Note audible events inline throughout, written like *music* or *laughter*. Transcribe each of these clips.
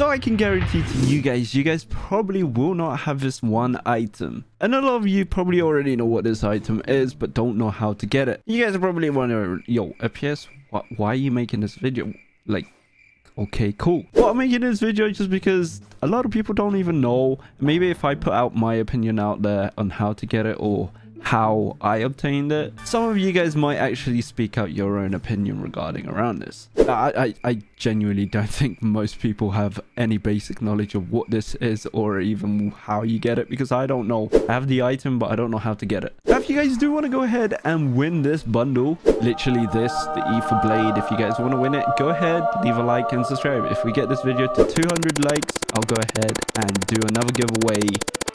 So I can guarantee to you guys, you guys probably will not have this one item. And a lot of you probably already know what this item is, but don't know how to get it. You guys are probably wondering, yo, FPS, wh why are you making this video? Like, okay, cool. Well, I'm making this video just because a lot of people don't even know. Maybe if I put out my opinion out there on how to get it or how I obtained it. Some of you guys might actually speak out your own opinion regarding around this. I, I, I genuinely don't think most people have any basic knowledge of what this is or even how you get it because I don't know. I have the item, but I don't know how to get it. Now, if you guys do want to go ahead and win this bundle, literally this, the Aether Blade, if you guys want to win it, go ahead, leave a like and subscribe. If we get this video to 200 likes, I'll go ahead and do another giveaway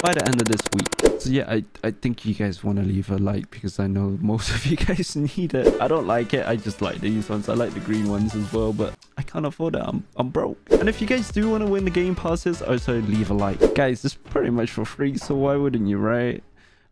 by the end of this week. So yeah, I, I think you guys want to leave a like because I know most of *laughs* you guys need it. I don't like it. I just like these ones. I like the green ones as well, but I can't afford it. I'm, I'm broke. And if you guys do want to win the game passes, also leave a like. Guys, it's pretty much for free, so why wouldn't you, right?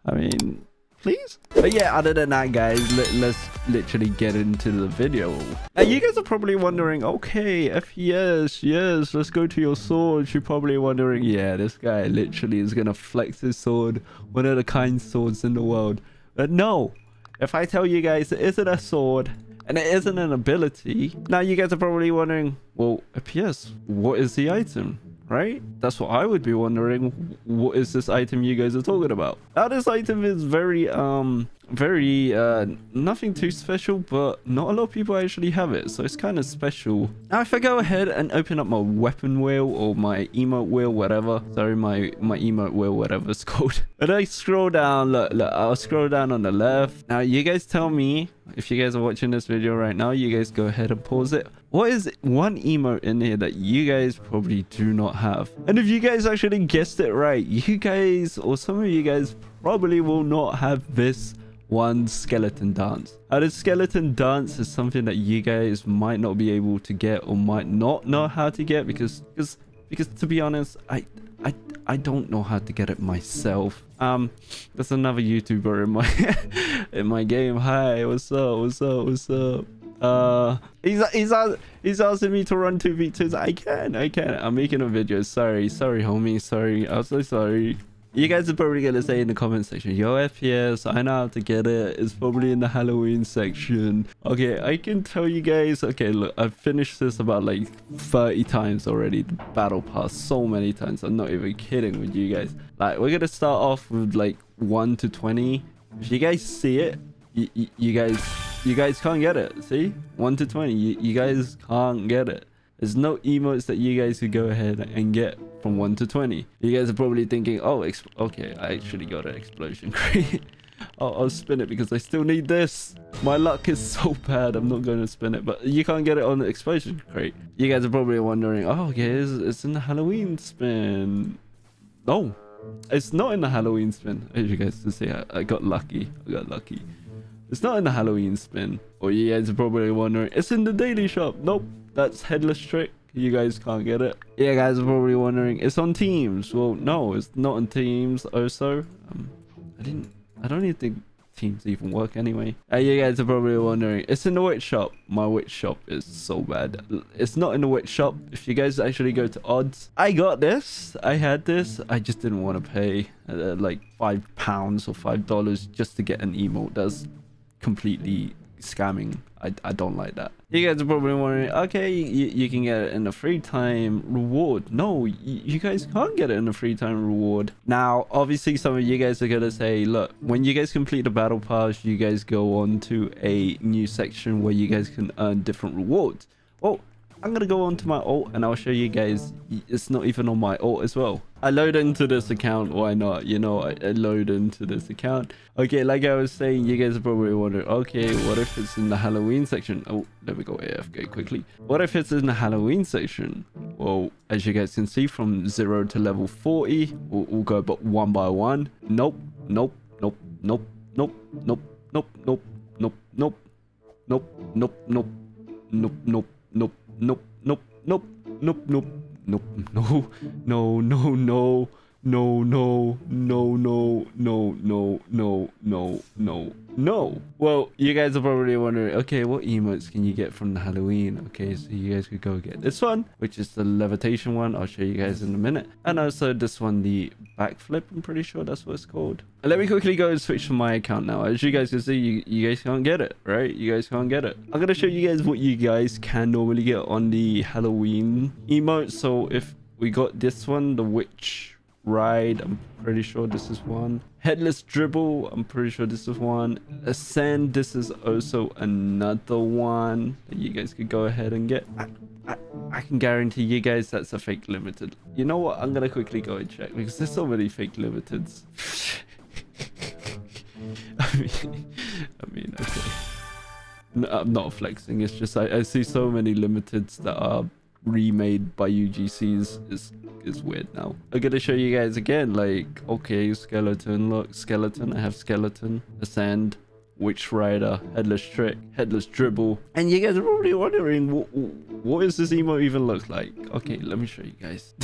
I mean, please? But yeah, other than that, guys, let, us literally get into the video. You guys are probably wondering, okay, FPS, yes, yes, let's go to your sword. You're probably wondering, yeah, this guy literally is going to flex his sword, one of the kind swords in the world. But no, if I tell you guys it isn't a sword, and it isn't an ability. Now you guys are probably wondering, well, FPS, what is the item? Right? That's what I would be wondering. What is this item you guys are talking about? Now, this item is very, um, very, uh, nothing too special, but not a lot of people actually have it. So it's kind of special. Now, if I go ahead and open up my weapon wheel or my emote wheel, whatever. Sorry, my, my emote wheel, whatever it's *laughs* called. And I scroll down, look, look, I'll scroll down on the left. Now, you guys tell me if you guys are watching this video right now, you guys go ahead and pause it. What is one emote in here that you guys probably do not have? And if you guys actually guessed it right, you guys or some of you guys probably will not have this one skeleton dance. Now, the skeleton dance is something that you guys might not be able to get or might not know how to get because because because to be honest, I I I don't know how to get it myself. Um, there's another YouTuber in my *laughs* in my game. Hi, what's up? What's up? What's up? Uh, he's he's he's asking me to run two v twos. I can, I can. I'm making a video. Sorry, sorry, homie. Sorry. I'm so sorry. You guys are probably going to say in the comment section, Yo, FPS, I know how to get it. It's probably in the Halloween section. Okay, I can tell you guys. Okay, look, I've finished this about like 30 times already. The battle pass so many times. I'm not even kidding with you guys. Like, we're going to start off with like 1 to 20. If you guys see it, you, you, you guys you guys can't get it. See? 1 to 20. You, you guys can't get it. There's no emotes that you guys could go ahead and get from 1 to 20. You guys are probably thinking, oh, okay, I actually got an explosion *laughs* crate. I'll, I'll, spin it because I still need this. My luck is so *laughs* bad. I'm not going to spin it, but you can't get it on the explosion crate. You guys are probably wondering, oh, okay, it's, it's in the Halloween spin. No, it's not in the Halloween spin. As you guys can see, I, I got lucky. I got lucky. It's not in the Halloween spin. Oh yeah, are probably wondering, it's in the daily shop. Nope. That's headless trick. You guys can't get it. Yeah, guys are probably wondering, it's on Teams. Well, no, it's not on Teams also. Um, I didn't, I don't even think Teams even work anyway. Uh, you guys are probably wondering, it's in the witch shop. My witch shop is so bad. It's not in the witch shop. If you guys actually go to odds, I got this. I had this. I just didn't want to pay uh, like five pounds or five dollars just to get an emote. That's completely scamming. I, I don't like that. You guys are probably wondering, okay, you, you can get it in a free time reward. No, you, guys can't get it in a free time reward. Now, obviously, some of you guys are going to say, look, when you guys complete the battle pass, you guys go on to a new section where you guys can earn different rewards. Well, I'm going to go on to my alt and I'll show you guys. It's not even on my alt as well. I load into this account. Why not? You know, I, I load into this account. Okay, like I was saying, you guys are probably wondering, okay, what if it's in the Halloween section? Oh, there we go AFK quickly. What if it's in the Halloween section? Well, as you guys can see, from 0 to level 40, we'll, we'll go but one by one. Nope, nope, nope, nope, nope, nope, nope, nope, nope, nope, nope, nope, nope, nope, nope, nope, nope, nope, nope, nope, nope, nope, no, no, no, no, no, no, no, no, no, no, no, no, no, no. Well, you guys are probably wondering, okay, what emotes can you get from the Halloween? Okay, so you guys could go get this one, which is the levitation one. I'll show you guys in a minute. And also this one, the backflip. I'm pretty sure that's what it's called. Let me quickly go and switch to my account now. As you guys can see, you, you guys can't get it, right? You guys can't get it. I'm going to show you guys what you guys can normally get on the Halloween emote. So if we got this one, the witch ride i'm pretty sure this is one. Headless dribble i'm pretty sure this is one. Ascend this is also another one. That you guys could go ahead and get I, I, I can guarantee you guys that's a fake limited. You know what? I'm gonna quickly go and check because there's so many fake limiteds. *laughs* I mean, I mean okay. No, i'm not flexing. It's just I, I see so many limiteds that are remade by UGCs is is weird now. I'm gonna show you guys again, like, okay, skeleton, look, skeleton, I have skeleton, ascend, witch rider, headless trick, headless dribble. And you guys are probably wondering, what, what does this emo even look like? Okay, let me show you guys. *laughs*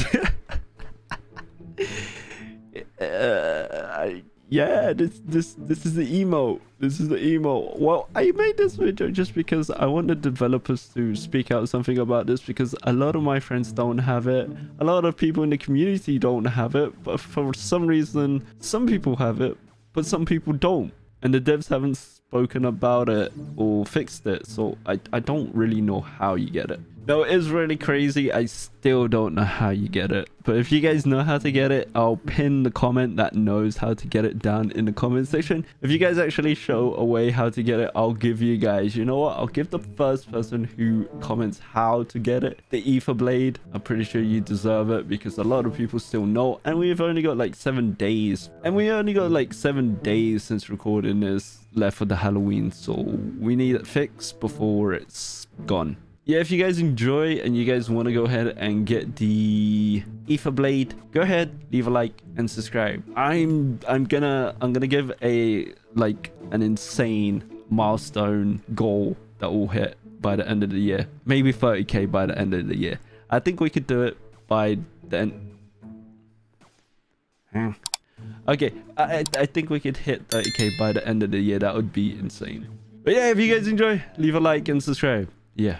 *laughs* uh, I, yeah this this this is the emo. This is the emo. Well i made this video just because i want the developers to speak out something about this because a lot of my friends don't have it. A lot of people in the community don't have it but for some reason some people have it but some people don't. And the devs haven't spoken about it or fixed it so i i don't really know how you get it no, it is really crazy. I still don't know how you get it. But if you guys know how to get it, I'll pin the comment that knows how to get it down in the comment section. If you guys actually show a way how to get it, I'll give you guys, you know what? I'll give the first person who comments how to get it the Aether Blade. I'm pretty sure you deserve it because a lot of people still know. And we've only got like seven days. And we only got like seven days since recording this left for the Halloween. So we need it fixed before it's gone yeah, if you guys enjoy and you guys want to go ahead and get the Aether Blade, go ahead, leave a like and subscribe. I'm I'm gonna I'm gonna give a like an insane milestone goal that will hit by the end of the year. Maybe 30k by the end of the year. I think we could do it by then. Hmm. Okay, I I think we could hit 30k by the end of the year. That would be insane. But yeah, if you guys enjoy, leave a like and subscribe. Yeah.